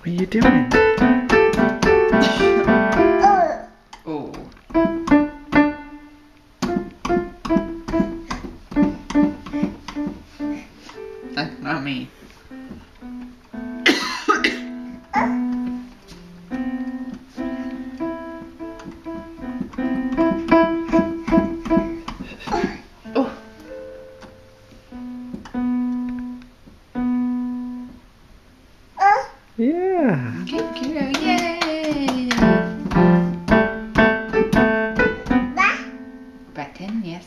What are you doing? Oh. That's not me. Yeah. Thank you. yay! Button, yes.